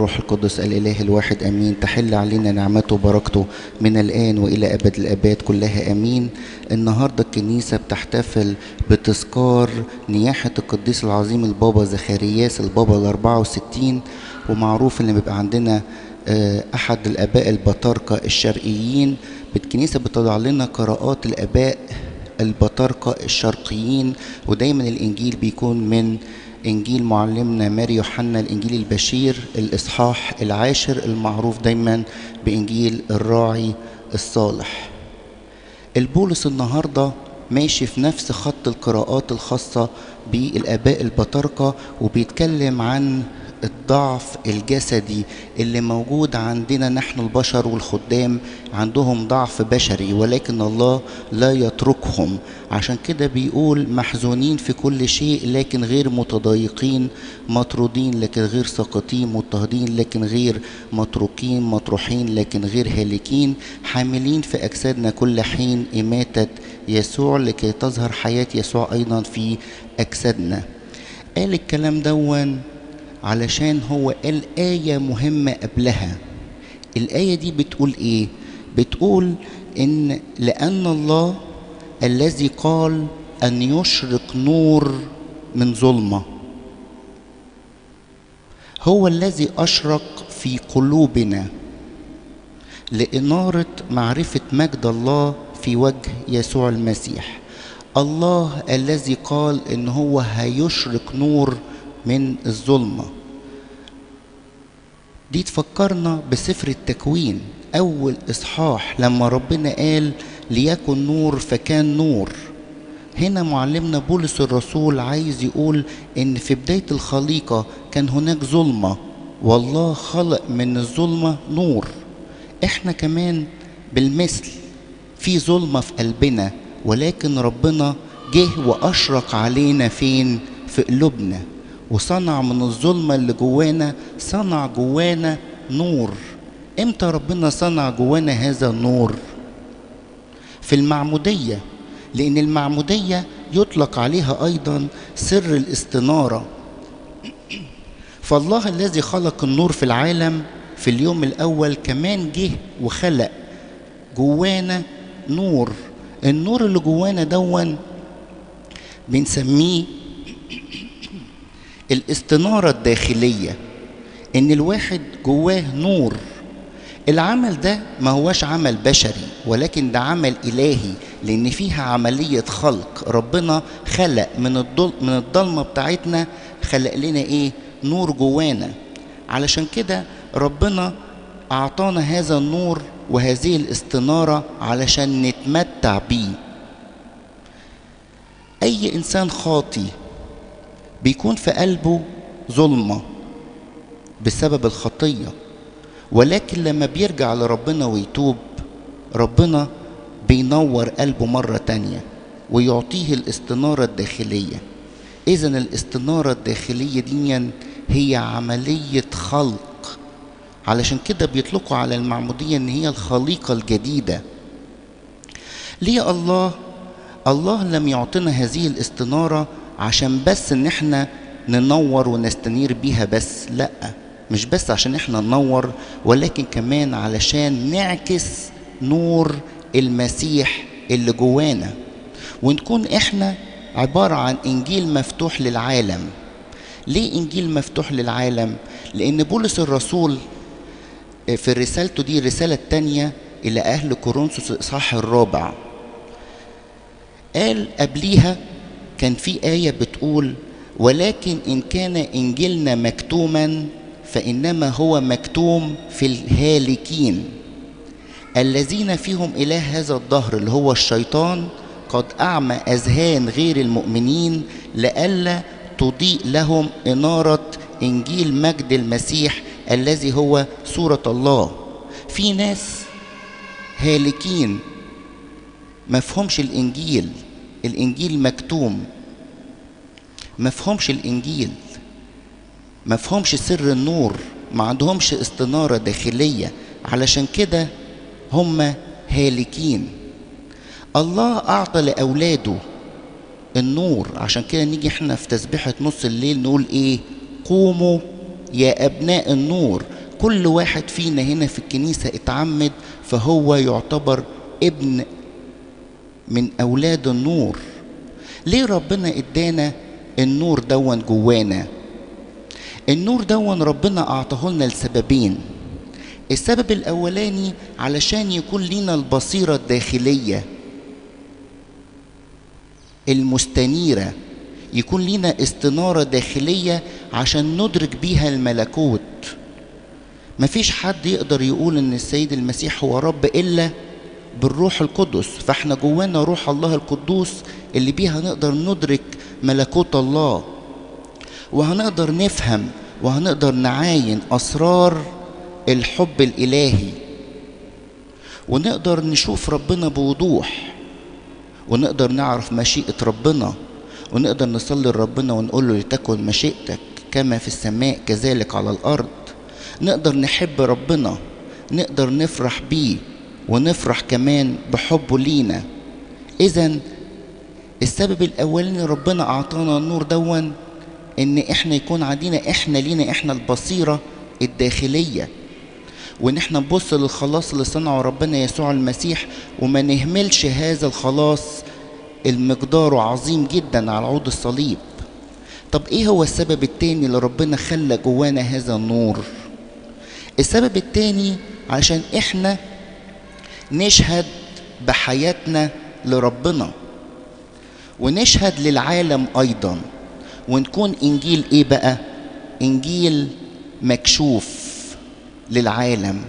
والروح القدس الإله الواحد أمين. تحل علينا نعمته وبركته من الآن وإلى أبد الآباد كلها أمين. النهاردة الكنيسة بتحتفل بتذكار نياحة القديس العظيم البابا زخارياس البابا الأربعة وستين ومعروف إن بيبقى عندنا أحد الآباء البطاركة الشرقيين. الكنيسة بتضع لنا قراءات الآباء البطاركة الشرقيين ودايما الإنجيل بيكون من إنجيل معلمنا ماري يوحنا الإنجيل البشير الإصحاح العاشر المعروف دايما بإنجيل الراعي الصالح. البولس النهاردة ماشي في نفس خط القراءات الخاصة بالآباء البطاركة وبيتكلم عن الضعف الجسدي اللي موجود عندنا نحن البشر والخدام عندهم ضعف بشري ولكن الله لا يتركهم. عشان كده بيقول محزونين في كل شيء لكن غير متضايقين مطرودين لكن غير ساقطين مضطهدين لكن غير متروكين مطروحين لكن غير هالكين. حاملين في أجسادنا كل حين إماتة يسوع لكي تظهر حياة يسوع أيضا في أجسادنا. قال الكلام دون علشان هو قال آية مهمة قبلها. الآية دي بتقول إيه؟ بتقول إن لأن الله الذي قال أن يشرق نور من ظلمة. هو الذي أشرق في قلوبنا لإنارة معرفة مجد الله في وجه يسوع المسيح. الله الذي قال إن هو هيشرق نور من الظلمة دي تفكرنا بسفر التكوين أول إصحاح لما ربنا قال ليكن نور فكان نور. هنا معلمنا بولس الرسول عايز يقول إن في بداية الخليقة كان هناك ظلمة. والله خلق من الظلمة نور. إحنا كمان بالمثل في ظلمة في قلبنا ولكن ربنا جه وأشرق علينا فين؟ في قلوبنا. وصنع من الظلمة اللي جوانا صنع جوانا نور. إمتى ربنا صنع جوانا هذا النور؟ في المعمودية لأن المعمودية يطلق عليها أيضا سر الاستنارة. فالله الذي خلق النور في العالم في اليوم الأول كمان جه وخلق جوانا نور. النور اللي جوانا دون بنسميه الاستنارة الداخلية إن الواحد جواه نور. العمل ده ما هوش عمل بشري ولكن ده عمل إلهي لأن فيها عملية خلق. ربنا خلق من الضل من الضلمة بتاعتنا خلق لنا إيه؟ نور جوانا. علشان كده ربنا أعطانا هذا النور وهذه الاستنارة علشان نتمتع بيه. أي إنسان خاطي بيكون في قلبه ظلمة بسبب الخطية. ولكن لما بيرجع لربنا ويتوب ربنا بينور قلبه مرة تانية ويعطيه الاستنارة الداخلية. إذا الاستنارة الداخلية دي هي عملية خلق. علشان كده بيطلقوا على المعمودية إن هي الخليقة الجديدة. ليه الله؟ الله لم يعطينا هذه الاستنارة عشان بس إن إحنا ننور ونستنير بيها بس لأ. مش بس عشان إحنا ننور ولكن كمان علشان نعكس نور المسيح اللي جوانا. ونكون إحنا عبارة عن إنجيل مفتوح للعالم. ليه إنجيل مفتوح للعالم؟ لأن بولس الرسول في رسالته دي الرسالة التانية إلى أهل كورنثوس الإصحاح الرابع قال قبليها كان في آية بتقول ولكن إن كان إنجيلنا مكتوما فإنما هو مكتوم في الهالكين الذين فيهم إله هذا الدهر اللي هو الشيطان قد أعمى أذهان غير المؤمنين لئلا تضيء لهم إنارة إنجيل مجد المسيح الذي هو صورة الله. في ناس هالكين مفهومش الإنجيل. الإنجيل مكتوم. مفهومش الإنجيل مفهومش سر النور ما عندهمش استنارة داخلية. علشان كده هم هالكين. الله أعطى لأولاده النور. عشان كده نيجي إحنا في تسبيحة نص الليل نقول إيه؟ قوموا يا أبناء النور. كل واحد فينا هنا في الكنيسة اتعمد فهو يعتبر ابن من أولاد النور. ليه ربنا إدانا النور دون جوانا؟ النور دون ربنا أعطاه لنا لسببين السبب الأولاني علشان يكون لنا البصيرة الداخلية. المستنيرة. يكون لنا استنارة داخلية عشان ندرك بيها الملكوت. مفيش حد يقدر يقول إن السيد المسيح هو رب إلا بالروح القدس. فاحنا جوانا روح الله القدوس اللي بيها نقدر ندرك ملكوت الله. وهنقدر نفهم وهنقدر نعاين أسرار الحب الإلهي. ونقدر نشوف ربنا بوضوح. ونقدر نعرف مشيئة ربنا. ونقدر نصلي لربنا ونقول له لتكن مشيئتك كما في السماء كذلك على الأرض. نقدر نحب ربنا. نقدر نفرح بيه. ونفرح كمان بحبه لينا. اذا السبب الاولاني ربنا أعطانا النور دون إن إحنا يكون عندنا إحنا لينا إحنا البصيرة الداخلية. وإن إحنا نبص للخلاص اللي صنعه ربنا يسوع المسيح وما نهملش هذا الخلاص المقدار عظيم جدا على عود الصليب. طب إيه هو السبب التاني اللي ربنا خلى جوانا هذا النور؟ السبب التاني عشان إحنا نشهد بحياتنا لربنا. ونشهد للعالم أيضا. ونكون إنجيل إيه بقى؟ إنجيل مكشوف للعالم.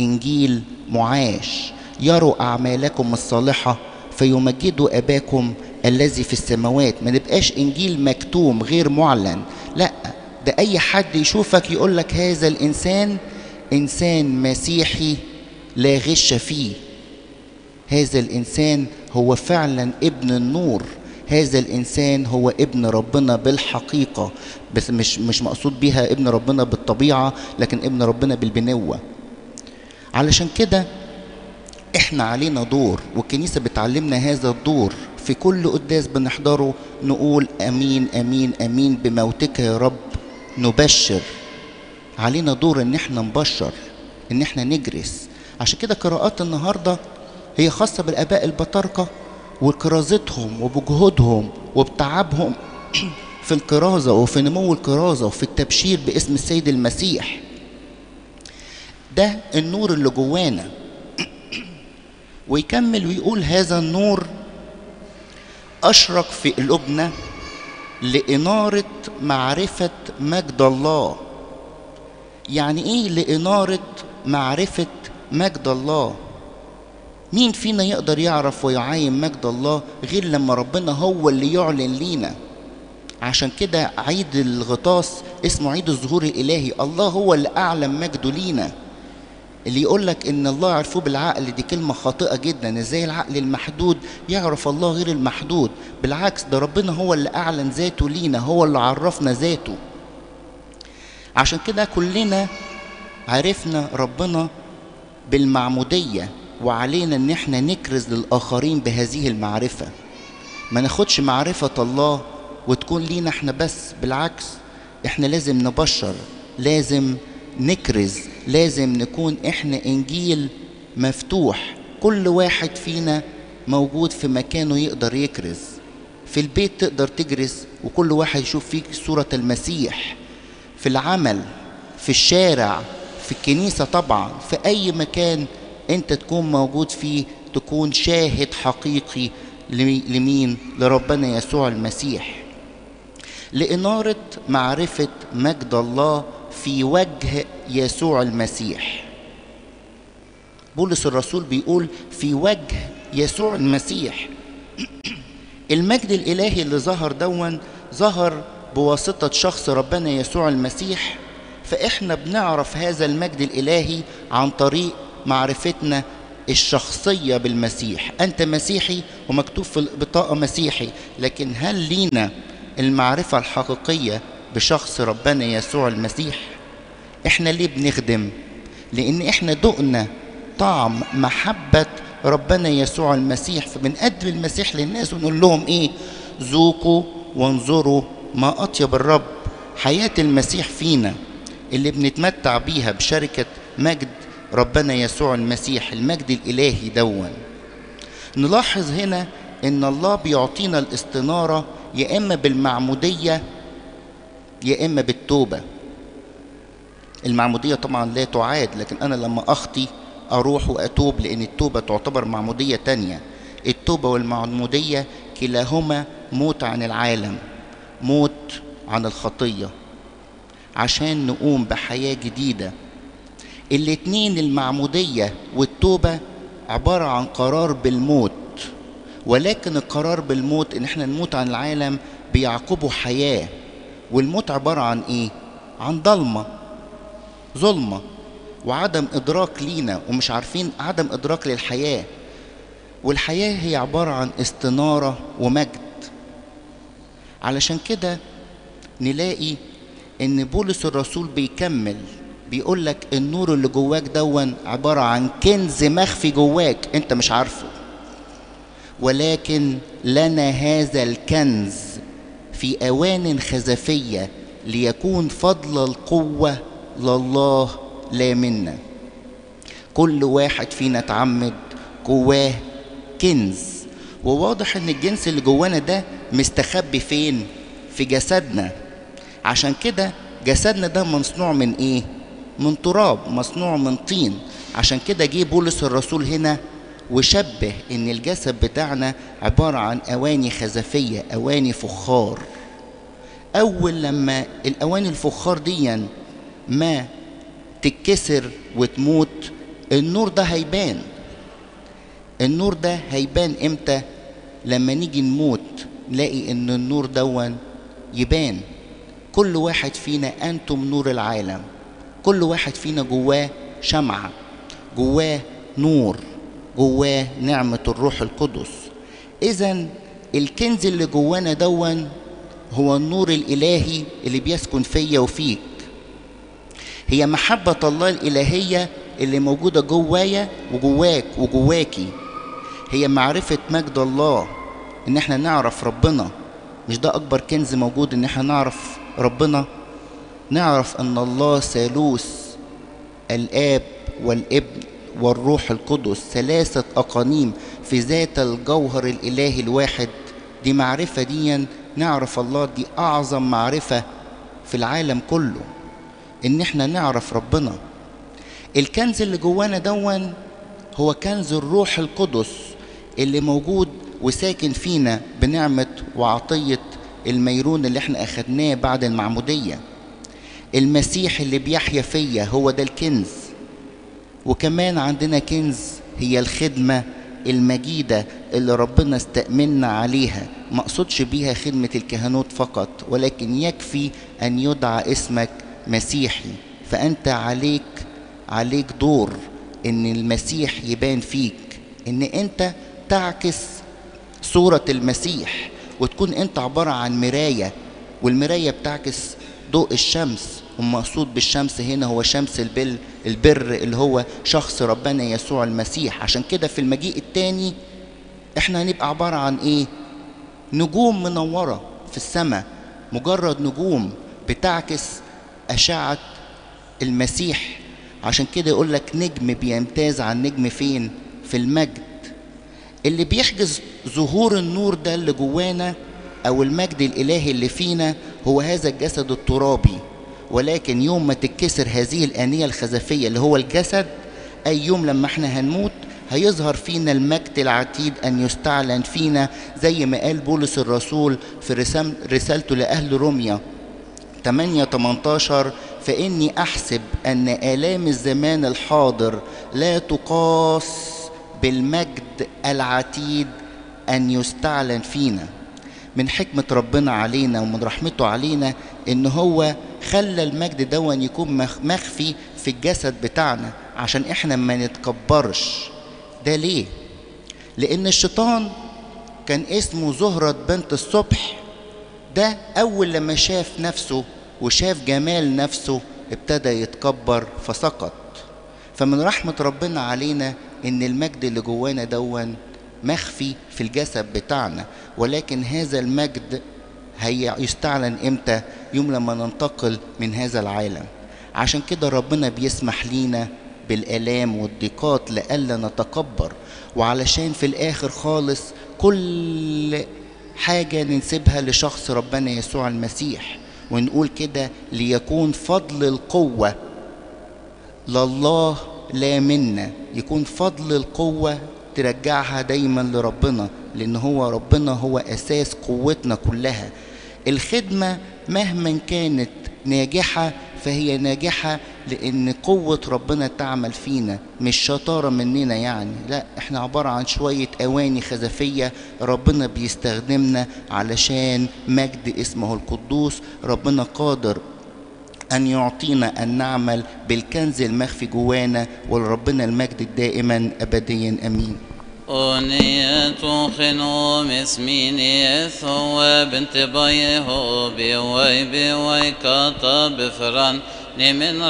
إنجيل معاش. يروا أعمالكم الصالحة فيمجدوا أباكم الذي في السماوات. ما نبقاش إنجيل مكتوم غير معلن. لا ده أي حد يشوفك يقول لك هذا الإنسان إنسان مسيحي لا غش فيه. هذا الإنسان هو فعلا ابن النور. هذا الإنسان هو ابن ربنا بالحقيقة. بس مش مش مقصود بيها ابن ربنا بالطبيعة لكن ابن ربنا بالبنوة. علشان كده إحنا علينا دور والكنيسة بتعلمنا هذا الدور. في كل قداس بنحضره نقول آمين آمين آمين بموتك يا رب نبشر. علينا دور إن إحنا نبشر إن إحنا نجرس. عشان كده قراءات النهارده هي خاصة بالآباء البطاركه وكرازتهم وبجهودهم وبتعبهم في الكرازة وفي نمو الكرازة وفي التبشير باسم السيد المسيح. ده النور اللي جوانا. ويكمل ويقول هذا النور أشرق في قلوبنا لإنارة معرفة مجد الله. يعني إيه لإنارة معرفة مجد الله. مين فينا يقدر يعرف ويعاين مجد الله غير لما ربنا هو اللي يعلن لينا؟ عشان كده عيد الغطاس اسمه عيد الظهور الإلهي. الله هو اللي أعلم مجده لينا. اللي يقول لك إن الله عرفوه بالعقل دي كلمة خاطئة جدا. إزاي العقل المحدود يعرف الله غير المحدود؟ بالعكس ده ربنا هو اللي أعلن ذاته لينا. هو اللي عرفنا ذاته. عشان كده كلنا عرفنا ربنا بالمعمودية وعلينا إن إحنا نكرز للآخرين بهذه المعرفة. ما ناخدش معرفة الله وتكون لينا إحنا بس بالعكس إحنا لازم نبشر لازم نكرز لازم نكون إحنا إنجيل مفتوح. كل واحد فينا موجود في مكانه يقدر يكرز. في البيت تقدر تجرس وكل واحد يشوف فيك صورة المسيح. في العمل في الشارع في الكنيسة طبعا في أي مكان أنت تكون موجود فيه تكون شاهد حقيقي لمين؟ لربنا يسوع المسيح. لإنارة معرفة مجد الله في وجه يسوع المسيح. بولس الرسول بيقول في وجه يسوع المسيح. المجد الإلهي اللي ظهر دون ظهر بواسطة شخص ربنا يسوع المسيح فإحنا بنعرف هذا المجد الإلهي عن طريق معرفتنا الشخصية بالمسيح. أنت مسيحي ومكتوب في البطاقه مسيحي لكن هل لينا المعرفة الحقيقية بشخص ربنا يسوع المسيح؟ إحنا ليه بنخدم؟ لأن إحنا دقنا طعم محبة ربنا يسوع المسيح. فبنقدم المسيح للناس ونقول لهم إيه؟ ذوقوا وانظروا ما أطيب الرب. حياة المسيح فينا. اللي بنتمتع بيها بشركة مجد ربنا يسوع المسيح المجد الإلهي دون. نلاحظ هنا إن الله بيعطينا الاستنارة يا إما بالمعمودية يا إما بالتوبة. المعمودية طبعا لا تعاد لكن أنا لما أخطي أروح وأتوب لأن التوبة تعتبر معمودية تانية. التوبة والمعمودية كلاهما موت عن العالم موت عن الخطية. عشان نقوم بحياة جديدة. الاتنين المعمودية والتوبة عبارة عن قرار بالموت ولكن القرار بالموت إن إحنا نموت عن العالم بيعقبه حياة. والموت عبارة عن إيه؟ عن ضلمة ظلمة وعدم إدراك لينا ومش عارفين عدم إدراك للحياة. والحياة هي عبارة عن استنارة ومجد. علشان كده نلاقي إن بولس الرسول بيكمل بيقول لك النور اللي جواك دون عبارة عن كنز مخفي جواك أنت مش عارفه. ولكن لنا هذا الكنز في أوان خزفية ليكون فضل القوة لله لا منا. كل واحد فينا اتعمد جواه كنز. وواضح إن الجنس اللي جوانا ده مستخبي فين؟ في جسدنا. عشان كده جسدنا ده مصنوع من إيه؟ من تراب مصنوع من طين. عشان كده جه بولس الرسول هنا وشبه إن الجسد بتاعنا عبارة عن أواني خزفية أواني فخار. أول لما الأواني الفخار دي ما تتكسر وتموت النور ده هيبان. النور ده هيبان إمتى؟ لما نيجي نموت نلاقي إن النور دون يبان. كل واحد فينا أنتم نور العالم. كل واحد فينا جواه شمعة جواه نور جواه نعمة الروح القدس. إذا الكنز اللي جوانا دون هو النور الإلهي اللي بيسكن فيا وفيك. هي محبة الله الإلهية اللي موجودة جوايا وجواك وجواكي. هي معرفة مجد الله إن إحنا نعرف ربنا. مش ده أكبر كنز موجود إن إحنا نعرف ربنا نعرف أن الله ثالوث الآب والابن والروح القدس ثلاثة أقانيم في ذات الجوهر الإلهي الواحد. دي معرفة دي نعرف الله دي أعظم معرفة في العالم كله. إن إحنا نعرف ربنا. الكنز اللي جوانا دون هو كنز الروح القدس اللي موجود وساكن فينا بنعمة وعطية الميرون اللي إحنا أخدناه بعد المعمودية. المسيح اللي بيحيا فيا هو ده الكنز. وكمان عندنا كنز هي الخدمة المجيدة اللي ربنا استأمنا عليها. ما أقصدش بيها خدمة الكهنوت فقط ولكن يكفي أن يدعى اسمك مسيحي. فأنت عليك عليك دور إن المسيح يبان فيك. إن أنت تعكس صورة المسيح. وتكون أنت عبارة عن مراية والمراية بتعكس ضوء الشمس والمقصود بالشمس هنا هو شمس البر البر اللي هو شخص ربنا يسوع المسيح. عشان كده في المجيء التاني إحنا هنبقى عبارة عن إيه؟ نجوم منورة في السماء مجرد نجوم بتعكس أشعة المسيح. عشان كده يقول لك نجم بيمتاز عن نجم فين؟ في المجد. اللي بيحجز ظهور النور ده اللي جوانا أو المجد الإلهي اللي فينا هو هذا الجسد الترابي. ولكن يوم ما تتكسر هذه الآنية الخزفية اللي هو الجسد أي يوم لما إحنا هنموت هيظهر فينا المجد العتيد أن يستعلن فينا زي ما قال بولس الرسول في رسالته لأهل روميا. 8 18 فإني أحسب أن آلام الزمان الحاضر لا تقاس بالمجد العتيد أن يستعلن فينا. من حكمة ربنا علينا ومن رحمته علينا إن هو خلى المجد دون يكون مخفي في الجسد بتاعنا عشان إحنا ما نتكبرش. ده ليه؟ لأن الشيطان كان اسمه زهرة بنت الصبح. ده أول لما شاف نفسه وشاف جمال نفسه ابتدى يتكبر فسقط. فمن رحمة ربنا علينا إن المجد اللي جوانا دون مخفي في الجسد بتاعنا ولكن هذا المجد هي يستعلن إمتى؟ يوم لما ننتقل من هذا العالم. عشان كده ربنا بيسمح لينا بالآلام والضيقات لئلا نتكبر. وعلشان في الآخر خالص كل حاجة ننسبها لشخص ربنا يسوع المسيح. ونقول كده ليكون فضل القوة لله لا منا. يكون فضل القوة ترجعها دايما لربنا لأن هو ربنا هو أساس قوتنا كلها. الخدمة مهما كانت ناجحة فهي ناجحة لأن قوة ربنا تعمل فينا مش شطارة مننا يعني. لا إحنا عبارة عن شوية أواني خزفية ربنا بيستخدمنا علشان مجد اسمه القدوس. ربنا قادر أن يعطينا أن نعمل بالكنز المخفي جوانا ولربنا المجد دائما أبديا أمين. أغنية خنوم اسميني ثوى بنت بيه بيوي بيوي كطب فران من